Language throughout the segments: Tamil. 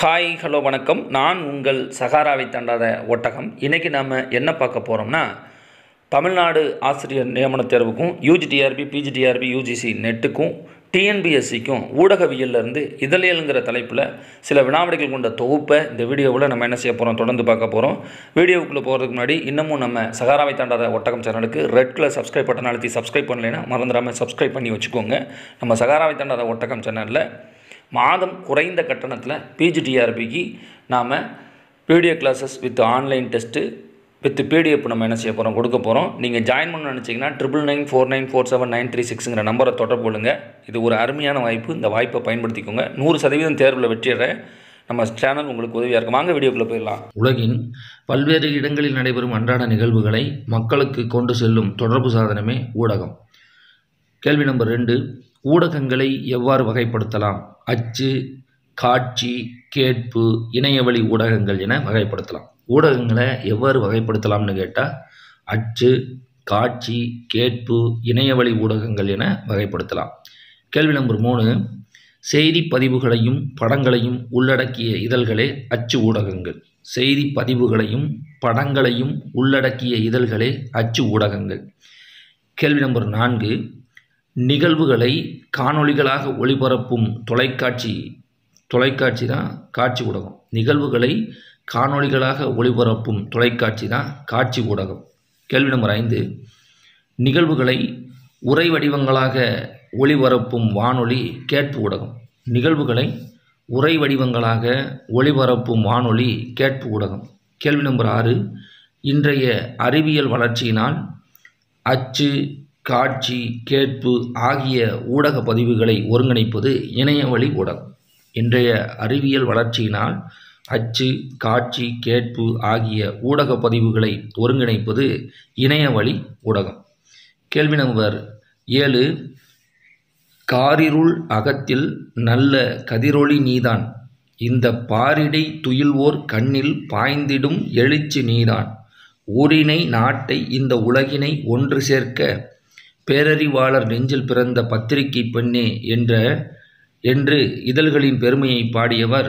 ஹாய் ஹலோ வணக்கம். நான் உங்கள் சகாராவை தாண்டாத ஒட்டகம். இன்றைக்கி நாம் என்ன பார்க்க போகிறோம்னா தமிழ்நாடு ஆசிரியர் நியமன தேர்வுக்கும் UG TRB PG TRB UGC நெட்டுக்கும் டிஎன்பிஎஸ்சிக்கும் ஊடகவியல்லேருந்து இதழியலுங்கிற தலைப்பில் சில வினாவிடைகள் கொண்ட தொகுப்பை இந்த வீடியோவில் நம்ம என்ன செய்ய போகிறோம் தொடர்ந்து பார்க்க போகிறோம் வீடியோவுக்குள்ளே போகிறதுக்கு முன்னாடி இன்னமும் நம்ம சகாராவை தாண்டாத ஒட்டகம் சேனலுக்கு ரெட் கலர் சப்ஸ்கிரைப் பட்டன் அழுத்தி சப்ஸ்கிரைப் பண்ணலைன்னா மறந்துடாமல் சப்ஸ்கிரைப் பண்ணி வச்சுக்கோங்க. நம்ம சகாராவை தாண்டாத ஒட்டகம் சேனலில் மாதம் குறைந்த கட்டணத்தில் பிஜிடிஆர்பிக்கு நாம் PDF classes with online test with PDF நம்ம என்ன செய்ய போகிறோம் கொடுக்க போகிறோம் நீங்கள் ஜாயின் பண்ண நினச்சிங்கன்னா triple nine four nine four seven nine three சிக்ஸுங்கிற நம்பரை தொடர்பு கொள்ளுங்க. இது ஒரு அருமையான வாய்ப்பு. இந்த வாய்ப்பை பயன்படுத்திக்கோங்க. நூறு சதவீதம் தேர்வில் வெற்றியற நம்ம சேனல் உங்களுக்கு உதவியாக இருக்கும். வாங்க வீடியோக்குள்ளே போயிடலாம். உலகின் பல்வேறு இடங்களில் நடைபெறும் அன்றாட நிகழ்வுகளை மக்களுக்கு கொண்டு செல்லும் தொடர்பு சாதனமே ஊடகம். கேள்வி நம்பர் ரெண்டு ஊடகங்களை எவ்வாறு வகைப்படுத்தலாம்? அச்சு காட்சி கேட்பு இணையவழி ஊடகங்கள் என வகைப்படுத்தலாம். ஊடகங்களை எவ்வாறு வகைப்படுத்தலாம்னு கேட்டால் அச்சு காட்சி கேட்பு இணையவழி ஊடகங்கள் என வகைப்படுத்தலாம். கேள்வி நம்பர் மூணு செய்தி பதிவுகளையும் படங்களையும் உள்ளடக்கிய இதழ்களே அச்சு ஊடகங்கள். செய்தி பதிவுகளையும் படங்களையும் உள்ளடக்கிய இதழ்களே அச்சு ஊடகங்கள். கேள்வி நம்பர் நான்கு நிகழ்வுகளை காணொளிகளாக ஒளிபரப்பும் தொலைக்காட்சி தொலைக்காட்சி தான் காட்சி ஊடகம். நிகழ்வுகளை காணொளிகளாக ஒளிபரப்பும் தொலைக்காட்சி தான் காட்சி ஊடகம். கேள்வி நம்பர் ஐந்து. நிகழ்வுகளை உரை வடிவங்களாக ஒளிபரப்பும் வானொலி கேட்பு ஊடகம். நிகழ்வுகளை உரை வடிவங்களாக ஒளிபரப்பும் வானொலி கேட்பு ஊடகம். கேள்வி நம்பர் ஆறு. இன்றைய அறிவியல் வளர்ச்சியினால் அச்சு காட்சி கேட்பு ஆகிய ஊடக பதிவுகளை ஒருங்கிணைப்பது இணையவழி ஊடகம். இன்றைய அறிவியல் வளர்ச்சியினால் அச்சு காட்சி கேட்பு ஆகிய ஊடக பதிவுகளை ஒருங்கிணைப்பது இணையவழி ஊடகம். கேள்வி நம்பர் ஏழு காரிருள் அகத்தில் நல்ல கதிரொளி நீதான். இந்த பாரிடை துயில்வோர் கண்ணில் பாய்ந்திடும் எழுச்சி நீதான். ஊரினை நாட்டை இந்த உலகினை ஒன்று சேர்க்க பேரறிவாளர் நெஞ்சில் பிறந்த பத்திரிகை பெண்ணே என்ற என்று இதழ்களின் பெருமையை பாடியவர்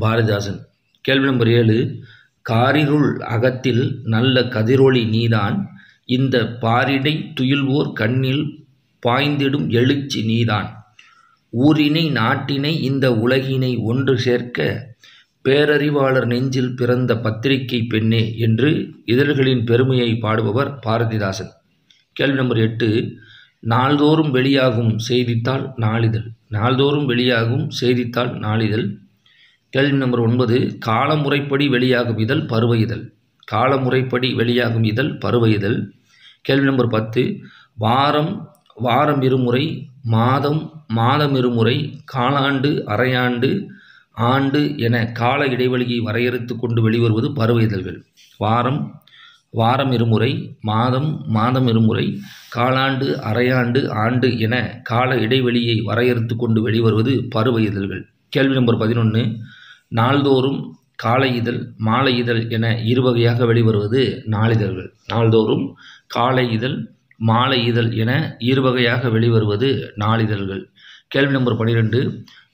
பாரதிதாசன். கேள்வி நம்பர் ஏழு. காரிருள் அகத்தில் நல்ல கதிரொளி நீதான் இந்த பாரிடை துயில்வோர் கண்ணில் பாய்ந்திடும் எழுச்சி நீதான். ஊரினை நாட்டினை இந்த உலகினை ஒன்று சேர்க்க பேரறிவாளர் நெஞ்சில் பிறந்த பத்திரிகை பெண்ணே என்று இதழ்களின் பெருமையை பாடுபவர் பாரதிதாசன். கேள்வி நம்பர் எட்டு நாள்தோறும் வெளியாகும் செய்தித்தாள் நாளிதழ். நாள்தோறும் வெளியாகும் செய்தித்தாள் நாளிதழ். கேள்வி நம்பர் ஒன்பது காலமுறைப்படி வெளியாகும் இதழ் பருவ இதழ் காலமுறைப்படி வெளியாகும் இதழ் பருவ இதழ் கேள்வி நம்பர் பத்து வாரம் வாரம் இருமுறை மாதம் மாதம் இருமுறை காலாண்டு அரையாண்டு ஆண்டு என கால இடைவெளியை வரையறுத்து கொண்டு வெளிவருவது பருவ இதழ்கள் வாரம் வாரம் இருமுறை மாதம் மாதம் இருமுறை காலாண்டு அரையாண்டு ஆண்டு என கால இடைவெளியை வரையறுத்து கொண்டு வெளிவருவது பருவ இதழ்கள். கேள்வி நம்பர் பதினொன்று நாள்தோறும் காலை இதழ் மாலை இதழ் என இரு வகையாக வெளிவருவது நாளிதழ்கள். நாள்தோறும் காலை இதழ் மாலை இதழ் என இரு வகையாக வெளிவருவது நாளிதழ்கள். கேள்வி நம்பர் பன்னிரெண்டு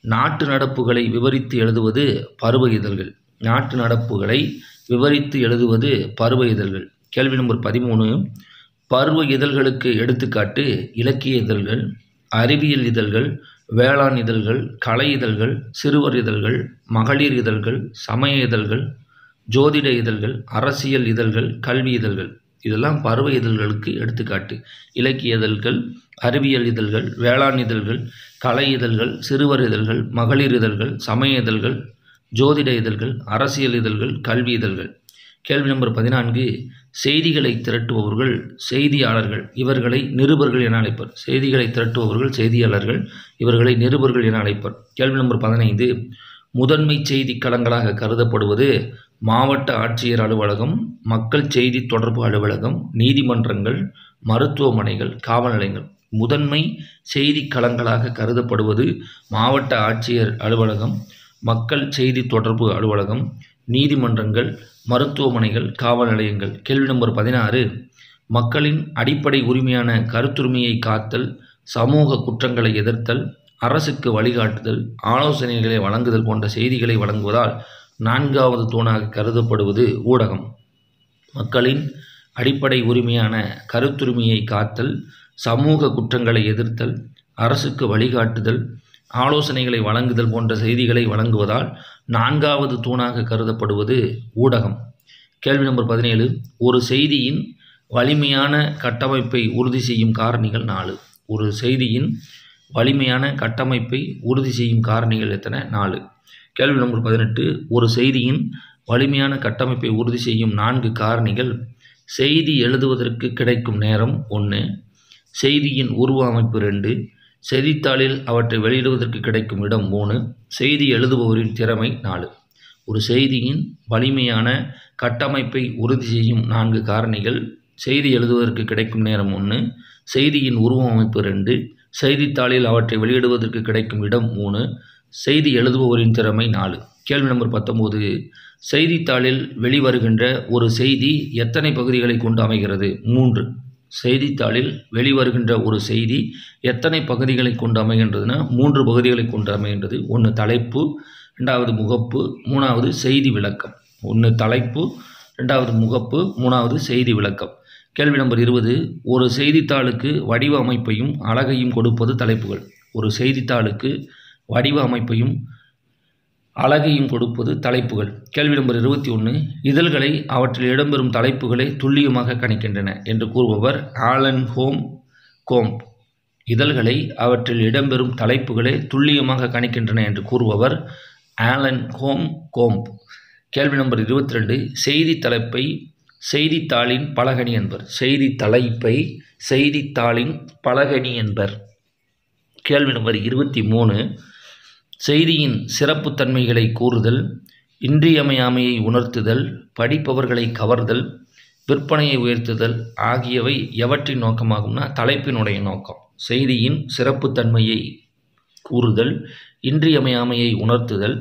நாட்டு நடப்புகளை விவரித்து எழுதுவது பருவ இதழ்கள். நாட்டு நடப்புகளை விவரித்து எழுதுவது பருவ இதழ்கள். கேள்வி நம்பர் பதிமூணு. பருவ இதழ்களுக்கு எடுத்துக்காட்டு இலக்கிய இதழ்கள் அறிவியல் இதழ்கள் வேளாண் இதழ்கள் கலை இதழ்கள் சிறுவர் இதழ்கள் மகளிர் இதழ்கள் சமய இதழ்கள் ஜோதிட இதழ்கள் அரசியல் இதழ்கள் கல்வி இதழ்கள். இதெல்லாம் பருவ இதழ்களுக்கு எடுத்துக்காட்டு. இலக்கிய இதழ்கள் அறிவியல் இதழ்கள் வேளாண் இதழ்கள் கலை இதழ்கள் சிறுவர் இதழ்கள் மகளிர் இதழ்கள் சமய இதழ்கள் ஜோதிட இதழ்கள் அரசியல் இதழ்கள் கல்வி இதழ்கள். கேள்வி நம்பர் பதினான்கு செய்திகளை திரட்டுபவர்கள் செய்தியாளர்கள் இவர்களை நிருபர்கள் என அழைப்பர். செய்திகளை திரட்டுபவர்கள் செய்தியாளர்கள் இவர்களை நிருபர்கள் என அழைப்பர். கேள்வி நம்பர் பதினைந்து முதன்மை செய்தி களங்களாக கருதப்படுவது மாவட்ட ஆட்சியர் அலுவலகம் மக்கள் செய்தி தொடர்பு அலுவலகம் நீதிமன்றங்கள் மருத்துவமனைகள் காவல் நிலையங்கள். முதன்மை செய்தி களங்களாக கருதப்படுவது மாவட்ட ஆட்சியர் அலுவலகம் மக்கள் செய்தி தொடர்பு அலுவலகம் நீதிமன்றங்கள் மருத்துவமனைகள் காவல் நிலையங்கள். கேள்வி நம்பர் பதினாறு. மக்களின் அடிப்படை உரிமையான கருத்துரிமையை காத்தல் சமூக குற்றங்களை எதிர்த்தல் அரசுக்கு வழிகாட்டுதல் ஆலோசனைகளை வழங்குதல் போன்ற செய்திகளை வழங்குவதால் நான்காவது தூணாக கருதப்படுவது ஊடகம். மக்களின் அடிப்படை உரிமையான கருத்துரிமையை காத்தல் சமூக குற்றங்களை எதிர்த்தல் அரசுக்கு வழிகாட்டுதல் ஆலோசனைகளை வழங்குதல் போன்ற செய்திகளை வழங்குவதால் நான்காவது தூணாக கருதப்படுவது ஊடகம். கேள்வி நம்பர் பதினேழு ஒரு செய்தியின் வலிமையான கட்டமைப்பை உறுதி செய்யும் காரணிகள் நாலு. ஒரு செய்தியின் வலிமையான கட்டமைப்பை உறுதி செய்யும் காரணிகள் எத்தனை? நாலு. கேள்வி நம்பர் பதினெட்டு ஒரு செய்தியின் வலிமையான கட்டமைப்பை உறுதி செய்யும் நான்கு காரணிகள் செய்தி எழுதுவதற்கு கிடைக்கும் நேரம் ஒன்று செய்தியின் உருவ அமைப்பு ரெண்டு செய்தித்தாளில் அவற்றை வெளியிடுவதற்கு கிடைக்கும் இடம் மூணு செய்தி எழுதுபவரின் திறமை நாலு. ஒரு செய்தியின் வலிமையான கட்டமைப்பை உறுதி செய்யும் நான்கு காரணிகள் செய்தி எழுதுவதற்கு கிடைக்கும் நேரம் ஒன்று செய்தியின் உருவமைப்பு ரெண்டு செய்தித்தாளில் அவற்றை வெளியிடுவதற்கு கிடைக்கும் இடம் மூணு செய்தி எழுதுபவரின் திறமை நாலு. கேள்வி நம்பர் பத்தொம்போது செய்தித்தாளில் வெளிவருகின்ற ஒரு செய்தி எத்தனை பகுதிகளை கொண்டு அமைகிறது? மூன்று. செய்தித்தாளில் வெளிவருகின்ற ஒரு செய்தி எத்தனை பகுதிகளை கொண்டு அமைகின்றதுன்னா மூன்று பகுதிகளை கொண்டு அமைகின்றது. ஒன்று தலைப்பு ரெண்டாவது முகப்பு மூணாவது செய்தி விளக்கம். ஒன்று தலைப்பு ரெண்டாவது முகப்பு மூணாவது செய்தி விளக்கம். கேள்வி நம்பர் இருபது ஒரு செய்தித்தாளுக்கு வடிவ அமைப்பையும் அழகையும் கொடுப்பது தலைப்புகள். ஒரு செய்தித்தாளுக்கு வடிவ அமைப்பையும் அழகையும் கொடுப்பது தலைப்புகள். கேள்வி நம்பர் இருபத்தி ஒன்று இதழ்களை அவற்றில் இடம்பெறும் தலைப்புகளை துல்லியமாக கணிக்கின்றன என்று கூறுபவர் ஆலன் ஹோம் கோம்ப். இதழ்களை அவற்றில் இடம்பெறும் தலைப்புகளை துல்லியமாக கணிக்கின்றன என்று கூறுபவர் ஆலன் ஹோம் கோம்ப். கேள்வி நம்பர் இருபத்தி ரெண்டு செய்தி தலைப்பை செய்தித்தாளின் பலகணி என்பர். செய்தி தலைப்பை செய்தித்தாளின் பலகணி என்பர். கேள்வி நம்பர் இருபத்தி மூணு செய்தியின் சிறப்புத்தன்மைகளை கூறுதல் இன்றியமையாமையை உணர்த்துதல் படிப்பவர்களை கவர்தல் விற்பனையை உயர்த்துதல் ஆகியவை எவற்றின் நோக்கமாகும்னா தலைப்பினுடைய நோக்கம். செய்தியின் சிறப்புத்தன்மையை கூறுதல் இன்றியமையாமையை உணர்த்துதல்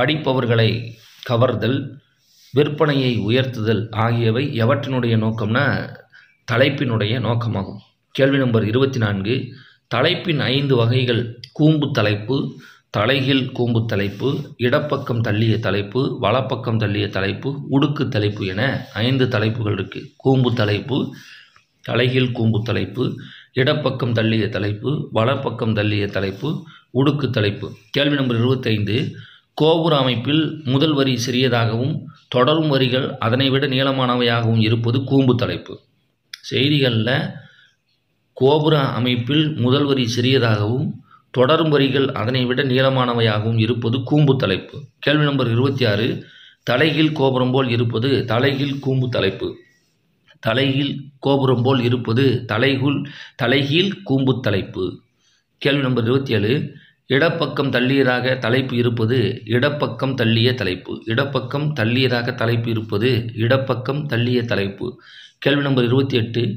படிப்பவர்களை கவர்தல் விற்பனையை உயர்த்துதல் ஆகியவை எவற்றினுடைய நோக்கம்னா தலைப்பினுடைய நோக்கமாகும். கேள்வி நம்பர் இருபத்தி நான்கு தலைப்பின் ஐந்து வகைகள் கூம்பு தலைப்பு தலைகீழ் கூம்பு தலைப்பு இடப்பக்கம் தள்ளிய தலைப்பு வலப்பக்கம் தள்ளிய தலைப்பு உடுக்கு தலைப்பு என ஐந்து தலைப்புகள் இருக்குது கூம்பு தலைப்பு தலைகீழ் கூம்பு தலைப்பு இடப்பக்கம் தள்ளிய தலைப்பு வலப்பக்கம் தள்ளிய தலைப்பு உடுக்கு தலைப்பு. கேள்வி நம்பர் இருபத்தைந்து. கோபுர அமைப்பில் முதல் வரி சிறியதாகவும் தொடரும் வரிகள் அதனை விட நீளமானவையாகவும் இருப்பது கூம்பு தலைப்பு. செய்திகளில் கோபுர அமைப்பில் முதல் வரி சிறியதாகவும் தொடரும் வரிகள் அதனை விட நீளமானவையாகவும் இருப்பது கூம்பு தலைப்பு. கேள்வி நம்பர் இருபத்தி ஆறு தலைகீழ் கோபுரம் போல் இருப்பது தலைகீழ் கூம்பு தலைப்பு. தலைகீழ் கோபுரம் போல் இருப்பது தலைகுள் தலைகீழ் கூம்பு தலைப்பு. கேள்வி நம்பர் இருபத்தி ஏழு இடப்பக்கம் தள்ளியதாக தலைப்பு இருப்பது இடப்பக்கம் தள்ளிய தலைப்பு. இடப்பக்கம் தள்ளியதாக தலைப்பு இருப்பது இடப்பக்கம் தள்ளிய தலைப்பு. கேள்வி நம்பர் இருபத்தி எட்டு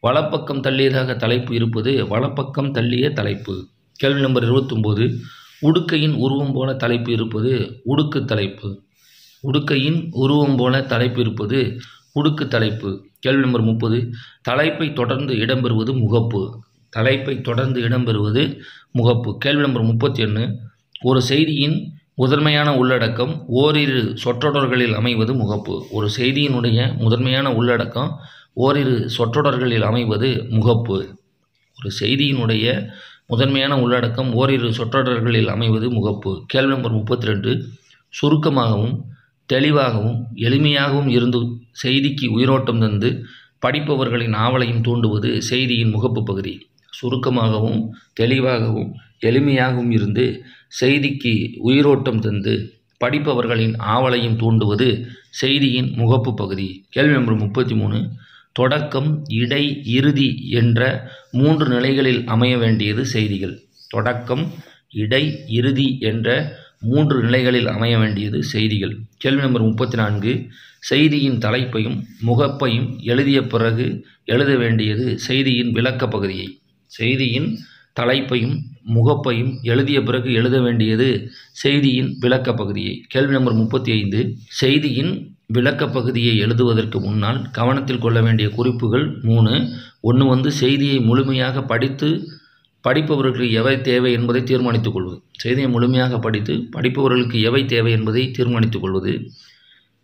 வலப்பக்கம் தள்ளியதாக தலைப்பு இருப்பது வலப்பக்கம் தள்ளிய தலைப்பு. கேள்வி நம்பர் இருபத்தொம்போது உடுக்கையின் உருவம் போல தலைப்பு இருப்பது உடுக்கு தலைப்பு. உடுக்கையின் உருவம் போல தலைப்பு இருப்பது உடுக்கு தலைப்பு. கேள்வி நம்பர் முப்பது தலைப்பை தொடர்ந்து இடம்பெறுவது முகப்பு. தலைப்பை தொடர்ந்து இடம்பெறுவது முகப்பு. கேள்வி நம்பர் முப்பத்தி ஒன்று ஒரு செய்தியின் முதன்மையான உள்ளடக்கம் ஓரிரு சொற்றொடர்களில் அமைவது முகப்பு. ஒரு செய்தியினுடைய முதன்மையான உள்ளடக்கம் ஓரிரு சொற்றொடர்களில் அமைவது முகப்பு. ஒரு செய்தியினுடைய முதன்மையான உள்ளடக்கம் ஓரிரு சொற்றொடர்களில் அமைவது முகப்பு. கேள்வி நம்பர் முப்பத்தி ரெண்டு சுருக்கமாகவும் தெளிவாகவும் எளிமையாகவும் இருந்து செய்திக்கு உயிரோட்டம் தந்து படிப்பவர்களின் ஆவலையும் தூண்டுவது செய்தியின் முகப்பு பகுதி. சுருக்கமாகவும் தெளிவாகவும் எளிமையாகவும் இருந்து செய்திக்கு உயிரோட்டம் தந்து படிப்பவர்களின் ஆவலையும் தூண்டுவது செய்தியின் முகப்பு பகுதி. கேள்வி நம்பர் முப்பத்தி மூணு. தொடக்கம் இடை இறுதி என்ற மூன்று நிலைகளில் அமைய வேண்டியது செய்திகள். தொடக்கம் இடை இறுதி என்ற மூன்று நிலைகளில் அமைய வேண்டியது செய்திகள். கேள்வி நம்பர் முப்பத்தி நான்கு செய்தியின் தலைப்பையும் முகப்பையும் எழுதிய பிறகு எழுத வேண்டியது செய்தியின் விளக்க பகுதியை. செய்தியின் தலைப்பையும் முகப்பையும் எழுதிய பிறகு எழுத வேண்டியது செய்தியின் விளக்க பகுதியை. கேள்வி நம்பர் முப்பத்தி ஐந்து செய்தியின் விளக்கப் பகுதியை எழுதுவதற்கு முன்னால் கவனத்தில் கொள்ள வேண்டிய குறிப்புகள் மூணு. ஒன்று வந்து செய்தியை முழுமையாக படித்து படிப்பவர்களுக்கு எவை தேவை என்பதை தீர்மானித்துக் கொள்வது. செய்தியை முழுமையாக படித்து படிப்பவர்களுக்கு எவை தேவை என்பதை தீர்மானித்துக் கொள்வது.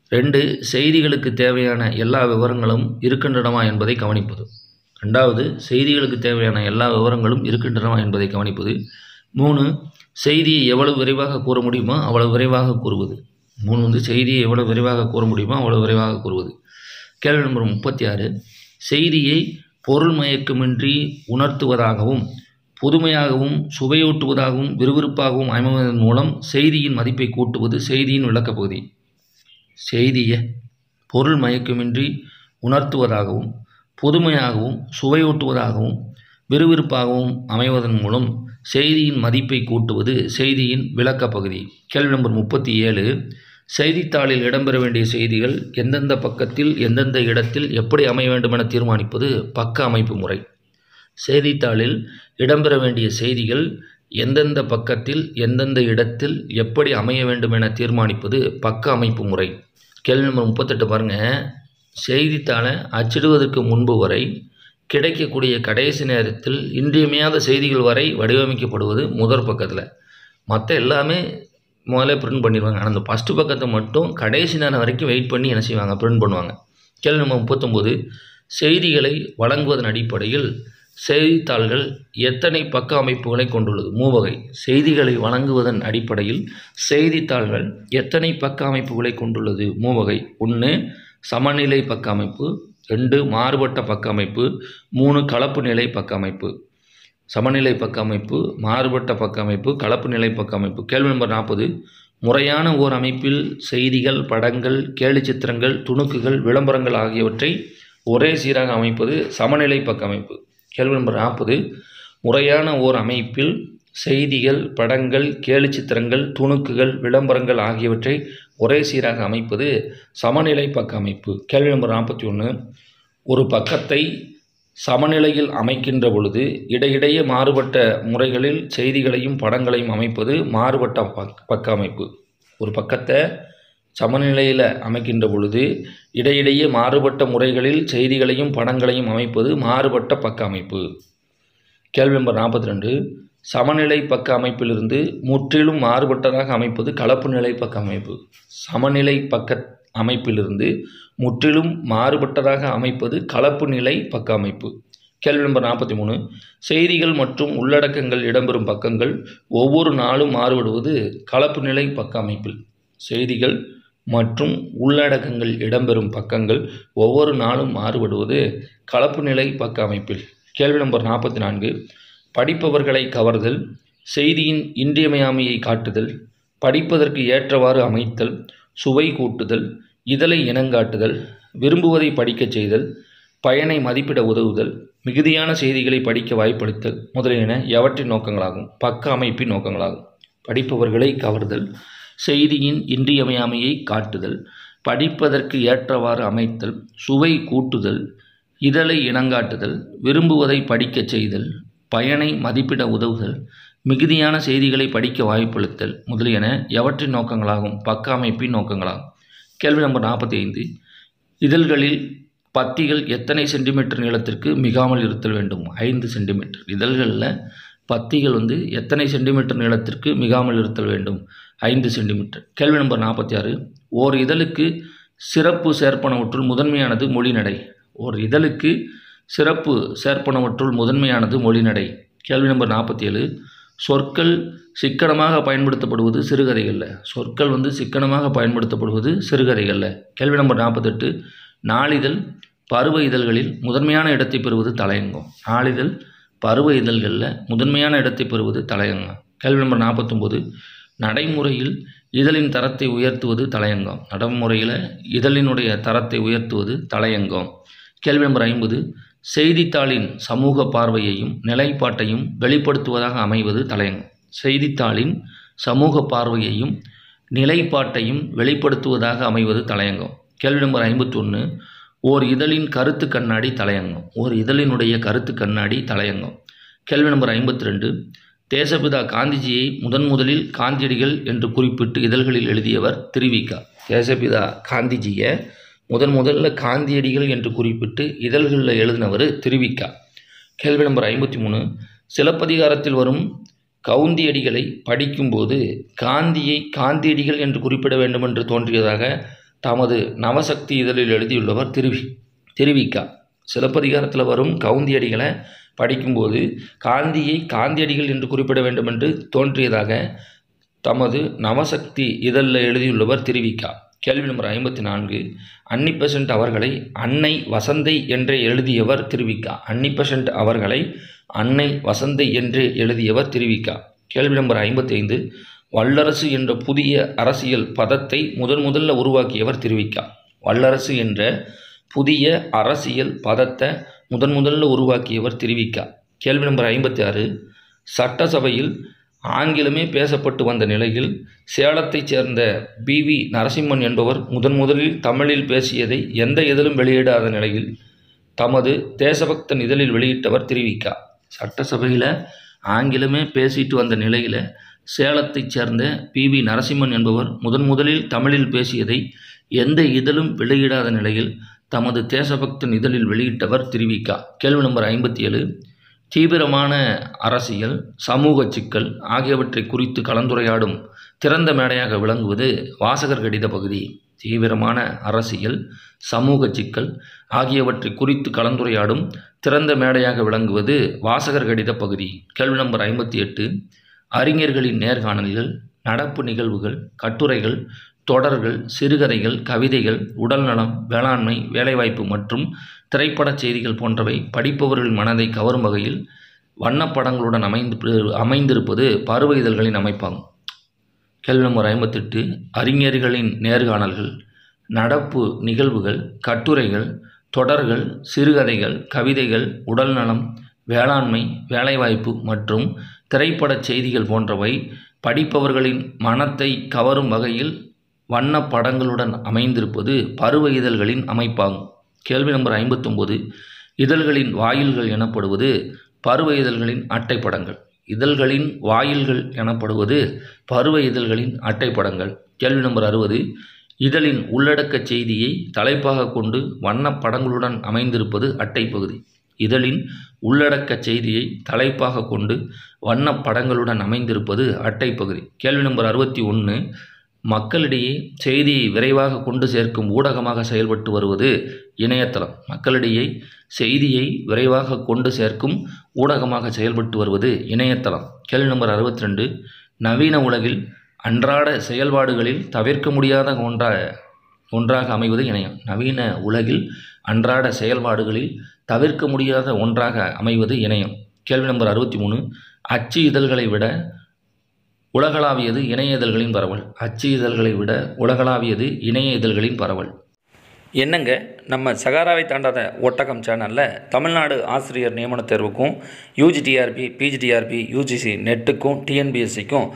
ரெண்டு செய்திகளுக்கு தேவையான எல்லா விவரங்களும் இருக்கின்றனவா என்பதை கவனிப்பது. ரெண்டாவது செய்திகளுக்கு தேவையான எல்லா விவரங்களும் இருக்கின்றனவா என்பதை கவனிப்பது. மூணு செய்தியை எவ்வளவு விரைவாக கூற முடியுமோ அவ்வளவு விரைவாக கூறுவது. மூணு வந்து செய்தியை எவ்வளோ விரைவாக கூற முடியுமோ அவ்வளோ விரைவாக கூறுவது. கேள்வி நம்பர் முப்பத்தி ஆறு. செய்தியை பொருள் மயக்கமின்றி உணர்த்துவதாகவும் புதுமையாகவும் சுவையூட்டுவதாகவும் விறுவிறுப்பாகவும் அமைவதன் மூலம் செய்தியின் மதிப்பை கூட்டுவது செய்தியின் விளக்கப்பகுதி செய்தியை பொருள் மயக்கமின்றி உணர்த்துவதாகவும் புதுமையாகவும் சுவையூட்டுவதாகவும் விறுவிறுப்பாகவும் அமைவதன் மூலம் செய்தியின் மதிப்பை கூட்டுவது செய்தியின் விளக்கப்பகுதி கேள்வி நம்பர் முப்பத்தி ஏழு. செய்தித்தாளில் இடம்பெற வேண்டிய செய்திகள் எந்தெந்த பக்கத்தில் எந்தெந்த இடத்தில் எப்படி அமைய வேண்டும் என தீர்மானிப்பது பக்க அமைப்பு முறை. செய்தித்தாளில் இடம்பெற வேண்டிய செய்திகள் எந்தெந்த பக்கத்தில் எந்தெந்த இடத்தில் எப்படி அமைய வேண்டும் என தீர்மானிப்பது பக்க அமைப்பு முறை. கேள்வி நம்பர் முப்பத்தெட்டு பாருங்கள் செய்தித்தாளை அச்சிடுவதற்கு முன்பு வரை கிடைக்கக்கூடிய கடைசி நேரத்தில் இன்றியமையாத செய்திகள் வரை வடிவமைக்கப்படுவது முதற் பக்கத்தில். மற்ற எல்லாமே முதல்ல பிரிண்ட் பண்ணிடுவாங்க ஆனால் அந்த ஃபஸ்ட்டு பக்கத்தை மட்டும் கடைசி நேரம் வரைக்கும் வெயிட் பண்ணி என்ன செய்வாங்க? பிரிண்ட் பண்ணுவாங்க. கேள்வி நம்ம முப்பத்தொம்போது செய்திகளை வழங்குவதன் அடிப்படையில் செய்தித்தாள்கள் எத்தனை பக்க அமைப்புகளை கொண்டுள்ளது? மூவகை செய்திகளை வழங்குவதன் அடிப்படையில் செய்தித்தாள்கள் எத்தனை பக்க அமைப்புகளை கொண்டுள்ளது? மூவகை ஒன்று சமநிலை பக்க அமைப்பு ரெண்டு மாறுபட்ட பக்க அமைப்பு மூணு கலப்பு நிலை பக்க அமைப்பு. சமநிலை பக்க அமைப்பு மாறுபட்ட பக்க அமைப்பு கலப்பு நிலை பக்க அமைப்பு. கேள்வி நம்பர் நாற்பது. முறையான ஓர் அமைப்பில் செய்திகள் படங்கள் கேலிச்சித்திரங்கள் துணுக்குகள் விளம்பரங்கள் ஆகியவற்றை ஒரே சீராக அமைப்பது சமநிலை பக்க அமைப்பு. கேள்வி நம்பர் நாற்பது. முறையான ஓர் அமைப்பில் செய்திகள் படங்கள் கேலிச்சித்திரங்கள் துணுக்குகள் விளம்பரங்கள் ஆகியவற்றை ஒரே சீராக அமைப்பது சமநிலை பக்க அமைப்பு. கேள்வி நம்பர் நாற்பத்தி ஒன்று ஒரு பக்கத்தை சமநிலையில் அமைக்கின்ற பொழுது இடையிடையே மாறுபட்ட முறைகளில் செய்திகளையும் படங்களையும் அமைப்பது மாறுபட்ட பக் பக்க அமைப்பு. ஒரு பக்கத்தை சமநிலையில் அமைக்கின்ற பொழுது இடையிடையே மாறுபட்ட முறைகளில் செய்திகளையும் படங்களையும் அமைப்பது மாறுபட்ட பக்க அமைப்பு. கேள்வி நம்பர் நாற்பத்தி ரெண்டு சமநிலை பக்க அமைப்பிலிருந்து முற்றிலும் மாறுபட்டதாக அமைப்பது கலப்பு நிலை பக்க அமைப்பு. சமநிலை பக்க அமைப்பிலிருந்து முற்றிலும் மாறுபட்டதாக அமைப்பது கலப்பு நிலை பக்க அமைப்பு. கேள்வி நம்பர் நாற்பத்தி மூணு. செய்திகள் மற்றும் உள்ளடக்கங்கள் இடம்பெறும் பக்கங்கள் ஒவ்வொரு நாளும் மாறுபடுவது கலப்பு நிலை பக்க அமைப்பில். செய்திகள் மற்றும் உள்ளடக்கங்கள் இடம்பெறும் பக்கங்கள் ஒவ்வொரு நாளும் மாறுபடுவது கலப்பு நிலை பக்க அமைப்பில். கேள்வி நம்பர் நாற்பத்தி நான்கு. படிப்பவர்களை கவர்தல் செய்தியின் இன்றியமையாமையை காட்டுதல் படிப்பதற்கு ஏற்றவாறு அமைத்தல் சுவை கூட்டுதல் இதழை இனங்காட்டுதல் விரும்புவதை படிக்கச் செய்தல் பயனை மதிப்பிட உதவுதல் மிகுதியான செய்திகளை படிக்க வாய்ப்படுத்தல் முதலியன எவற்றின் நோக்கங்களாகும்? பக்க அமைப்பின் நோக்கங்களாகும். படிப்பவர்களை கவர்தல் செய்தியின் இன்றியமையாமையை காட்டுதல் படிப்பதற்கு ஏற்றவாறு அமைத்தல் சுவை கூட்டுதல் இதழை இனங்காட்டுதல் விரும்புவதை படிக்கச் செய்தல் பயனை மதிப்பிட உதவுதல் மிகுதியான செய்திகளை படிக்க வாய்ப்பளித்தல் முதலியன எவற்றின் நோக்கங்களாகும்? பக்க அமைப்பின் நோக்கங்களாகும். கேள்வி நம்பர் நாற்பத்தி ஐந்து இதழ்களில் பத்திகள் எத்தனை சென்டிமீட்டர் நீளத்திற்கு மிகாமல் இருத்தல் வேண்டும்? ஐந்து சென்டிமீட்டர். இதழ்களில் பத்திகள் வந்து எத்தனை சென்டிமீட்டர் நீளத்திற்கு மிகாமல் இருத்தல் வேண்டும்? ஐந்து சென்டிமீட்டர். கேள்வி நம்பர் நாற்பத்தி ஆறு ஓர் இதழுக்கு சிறப்பு சேர்ப்பனவற்றுள் முதன்மையானது மொழிநடை ஓர் இதழுக்கு சிறப்பு சேர்ப்பனவற்றுள் முதன்மையானது மொழிநடை கேள்வி நம்பர் நாற்பத்தி ஏழு சொற்கள் சிக்கனமாக பயன்படுத்தப்படுவது சிறுகதைகளில் சொற்கள் வந்து சிக்கனமாக பயன்படுத்தப்படுவது சிறுகதைகளில் கேள்வி நம்பர் நாற்பத்தெட்டு. நாளிதழ் பருவ இதழ்களில் முதன்மையான இடத்தை பெறுவது தலையங்கம். நாளிதழ் பருவ இதழ்களில் முதன்மையான இடத்தை பெறுவது தலையங்கம். கேள்வி நம்பர் நாற்பத்தொம்போது. நடைமுறையில் இதழின் தரத்தை உயர்த்துவது தலையங்கம். நடைமுறையில் இதழினுடைய தரத்தை உயர்த்துவது தலையங்கம். கேள்வி நம்பர் ஐம்பது. செய்தித்தாளின் சமூக பார்வையையும் நிலைப்பாட்டையும் வெளிப்படுத்துவதாக அமைவது தலையங்கம். செய்தித்தாளின் சமூக பார்வையையும் நிலைப்பாட்டையும் வெளிப்படுத்துவதாக அமைவது தலையங்கம். கேள்வி நம்பர் ஐம்பத்தொன்று ஓர் இதழின் கருத்து கண்ணாடி தலையங்கம். ஓர் இதழினுடைய கருத்து கண்ணாடி தலையங்கம். கேள்வி நம்பர் ஐம்பத்தி ரெண்டு தேசபிதா காந்திஜியை முதன் முதலில் காந்தியடிகள் என்று குறிப்பிட்டு இதழ்களில் எழுதியவர் திருவிக்கா தேசபிதா காந்திஜியை முதன் முதல்ல காந்தியடிகள் என்று குறிப்பிட்டு இதழ்களில் எழுதினவர் திருவிக்கா. கேள்வி நம்பர் ஐம்பத்தி மூணு. சிலப்பதிகாரத்தில் வரும் கவுந்தியடிகளை படிக்கும்போது காந்தியை காந்தியடிகள் என்று குறிப்பிட வேண்டும் என்று தோன்றியதாக தமது நவசக்தி இதழில் எழுதியுள்ளவர் திருவி திருவிக்கா. சிலப்பதிகாரத்தில் வரும் கவுந்தியடிகளை படிக்கும்போது காந்தியை காந்தியடிகள் என்று குறிப்பிட வேண்டும் என்று தோன்றியதாக தமது நவசக்தி இதழில் எழுதியுள்ளவர் திருவிக்கா. கேள்வி நம்பர் ஐம்பத்தி நான்கு. அன்னிபெசன்ட் அவர்களை அன்னை வசந்தை என்றே எழுதியவர் திருவிக்கா. அன்னிபெசன்ட் அவர்களை அன்னை வசந்தை என்றே எழுதியவர் திருவிக்கா. கேள்வி நம்பர் ஐம்பத்தி ஐந்து வல்லரசு என்ற புதிய அரசியல் பதத்தை முதன் முதல்ல உருவாக்கியவர் திருவிக்கா. வல்லரசு என்ற புதிய அரசியல் பதத்தை முதன் முதல்ல உருவாக்கியவர் திருவிக்கா. கேள்வி நம்பர் ஐம்பத்தி ஆறு சட்டசபையில் ஆங்கிலமே பேசப்பட்டு வந்த நிலையில் சேலத்தைச் சேர்ந்த பி. வி. நரசிம்மன் என்பவர் முதன் முதலில் தமிழில் பேசியதை எந்த இதழும் வெளியிடாத நிலையில் தமது தேசபக்தன் இதழில் வெளியிட்டவர் தெரிவிக்கா. சட்டசபையில் ஆங்கிலமே பேசிட்டு வந்த நிலையில் சேலத்தைச் சேர்ந்த பி. வி. நரசிம்மன் என்பவர் முதன் முதலில் தமிழில் பேசியதை எந்த இதழும் வெளியிடாத நிலையில் தமது தேசபக்தன் இதழில் வெளியிட்டவர் திருவிக்கா. கேள்வி நம்பர் ஐம்பத்தி ஏழு. தீவிரமான அரசியல் சமூக சிக்கல் ஆகியவற்றை குறித்து கலந்துரையாடும் திறந்த மேடையாக விளங்குவது வாசகர் கடித பகுதி. தீவிரமான அரசியல் சமூக சிக்கல் ஆகியவற்றை குறித்து கலந்துரையாடும் திறந்த மேடையாக விளங்குவது வாசகர் கடித பகுதி. கேள்வி நம்பர் ஐம்பத்தி எட்டு. அறிஞர்களின் நேர்காணல்கள் நடப்பு நிகழ்வுகள் கட்டுரைகள் தொடர்கள் சிறுகதைகள் கவிதைகள் உடல்நலம் வேளாண்மை வேலைவாய்ப்பு மற்றும் திரைப்படச் செய்திகள் போன்றவை படிப்பவர்களின் மனதை கவரும் வகையில் வண்ணப்படங்களுடன் அமைந்து அமைந்திருப்பது பருவ இதழ்களின் அமைப்பாகும். கேள்வி நம்பர் ஐம்பத்தெட்டு அறிஞர்களின் நேர்காணல்கள் நடப்பு நிகழ்வுகள் கட்டுரைகள் தொடர்கள் சிறுகதைகள் கவிதைகள் உடல்நலம் வேளாண்மை வேலைவாய்ப்பு மற்றும் திரைப்படச் செய்திகள் போன்றவை படிப்பவர்களின் மனத்தை கவரும் வகையில் வண்ண படங்களுடன் அமைந்திருப்பது பருவ இதழ்களின் அமைப்பாகும். கேள்வி நம்பர் ஐம்பத்தொம்போது இதழ்களின் வாயில்கள் எனப்படுவது பருவ இதழ்களின் அட்டைப்படங்கள் இதழ்களின் வாயில்கள் எனப்படுவது பருவ இதழ்களின் அட்டைப்படங்கள் கேள்வி நம்பர் அறுபது இதழின் உள்ளடக்க செய்தியை தலைப்பாக கொண்டு வண்ணப் படங்களுடன் அமைந்திருப்பது அட்டை பகுதி. இதழின் உள்ளடக்க செய்தியை தலைப்பாக கொண்டு வண்ணப் படங்களுடன் அமைந்திருப்பது அட்டை பகுதி. கேள்வி நம்பர் அறுபத்தி ஒன்று மக்களிடையே செய்தியை விரைவாக கொண்டு சேர்க்கும் ஊடகமாக செயல்பட்டு வருவது இணையதளம். மக்களிடையே செய்தியை விரைவாக கொண்டு சேர்க்கும் ஊடகமாக செயல்பட்டு வருவது இணையதளம். கேள்வி நம்பர் அறுபத்தி ரெண்டு நவீன உலகில் அன்றாட செயல்பாடுகளில் தவிர்க்க முடியாத ஒன்றாக ஒன்றாக அமைவது இணையம். நவீன உலகில் அன்றாட செயல்பாடுகளில் தவிர்க்க முடியாத ஒன்றாக அமைவது இணையம். கேள்வி நம்பர் அறுபத்தி மூணு. அச்சு இதழ்களை விட உலகளாவியது இணைய இதழ்களின் பரவல். அச்சு இதழ்களை விட உலகளாவியது இணைய இதழ்களின் பரவல். என்னங்க நம்ம சகாராவை தாண்டாத ஒட்டகம் சேனலில் தமிழ்நாடு ஆசிரியர் நியமன தேர்வுக்கும் UG TRB PG TRB UGC நெட்டுக்கும் டிஎன்பிஎஸ்சிக்கும்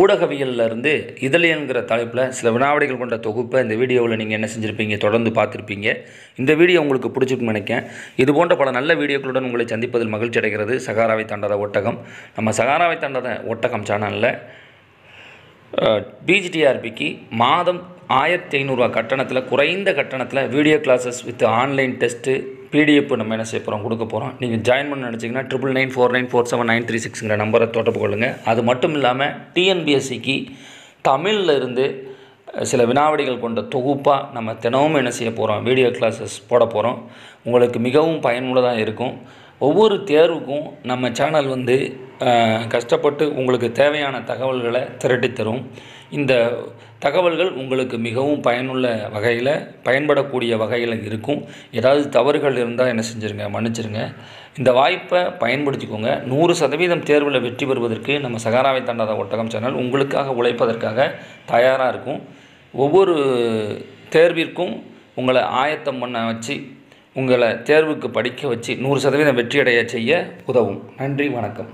ஊடகவியல்ல இருந்து தலைப்பில் சில வினாவடிகள் கொண்ட தொகுப்பை இந்த வீடியோவில் நீங்கள் என்ன செஞ்சுருப்பீங்க தொடர்ந்து பார்த்துருப்பீங்க. இந்த வீடியோ உங்களுக்கு பிடிச்சிருக்குன்னு நினைக்கேன் இது போன்ற பல நல்ல வீடியோக்களுடன் உங்களை சந்திப்பதில் மகிழ்ச்சி அடைகிறது சகாராவை தாண்டாத ஒட்டகம். நம்ம சகாராவை தாண்டாத ஒட்டகம் சேனலில் பிஜிடிஆர்பிக்கு மாதம் ஆயிரத்தி ஐநூறுரூவா கட்டணத்தில் குறைந்த கட்டணத்தில் video classes with online test PDF நம்ம என்ன செய்ய போகிறோம் கொடுக்க போகிறோம் நீங்கள் ஜாயின் பண்ண நினச்சிங்கன்னா triple nine four nine four seven nine three சிக்ஸுங்கிற நம்பரை தொடர்பு கொள்ளுங்கள் அது மட்டும் இல்லாமல் டிஎன்பிஎஸ்சிக்கு தமிழில் இருந்து சில வினாவடிகள் கொண்ட தொகுப்பாக நம்ம தினமும் என்ன செய்ய போகிறோம் வீடியோ கிளாஸஸ் போட போகிறோம் உங்களுக்கு மிகவும் பயனுள்ளதாக இருக்கும். ஒவ்வொரு தேர்வுக்கும் நம்ம சேனல் வந்து கஷ்டப்பட்டு உங்களுக்கு தேவையான தகவல்களை திரட்டி தரும். இந்த தகவல்கள் உங்களுக்கு மிகவும் பயனுள்ள வகையில் பயன்படக்கூடிய வகையில் இருக்கும். ஏதாவது தவறுகள் இருந்தால் என்ன செஞ்சுருங்க மன்னிச்சிருங்க. இந்த வாய்ப்பை பயன்படுத்திக்கோங்க. நூறு சதவீதம் தேர்வில் வெற்றி பெறுவதற்கு நம்ம சகாராவை தாண்டாத ஒட்டகம் சேனல் உங்களுக்காக உழைப்பதற்காக தயாராக இருக்கும். ஒவ்வொரு தேர்விற்கும் உங்களை ஆயத்தம் பண்ண வச்சு உங்களை தேர்வுக்கு படிக்க வச்சு நூறு சதவீதம் வெற்றியடைய செய்ய உதவும். நன்றி வணக்கம்.